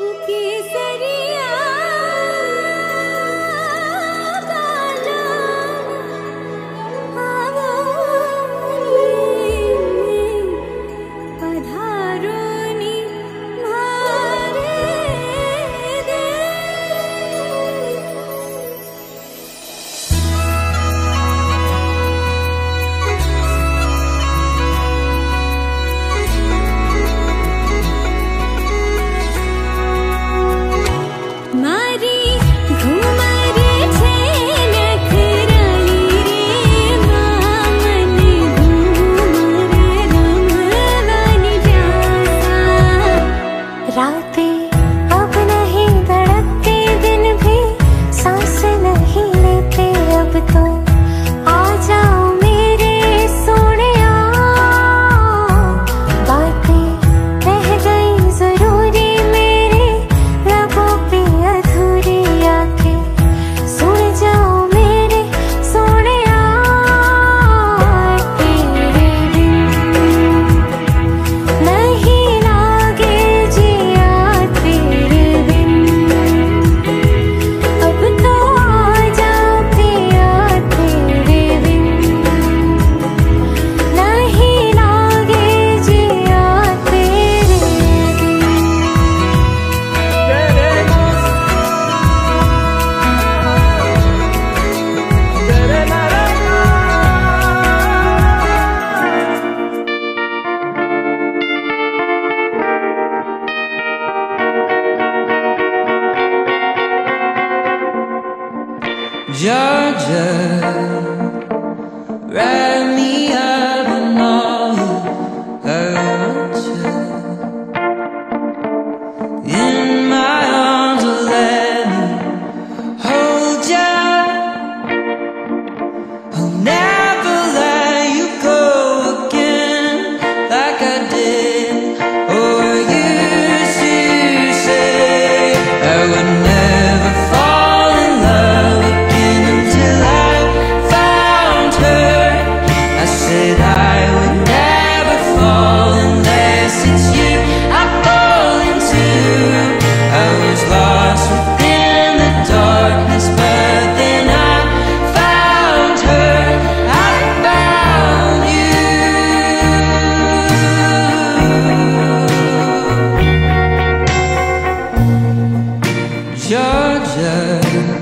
केसरिया काला रातें Georgia, wrap me up in all her In my arms, oh, let me hold you. I'll never let you go again, like I did. Oh, or used to say I would. Georgia.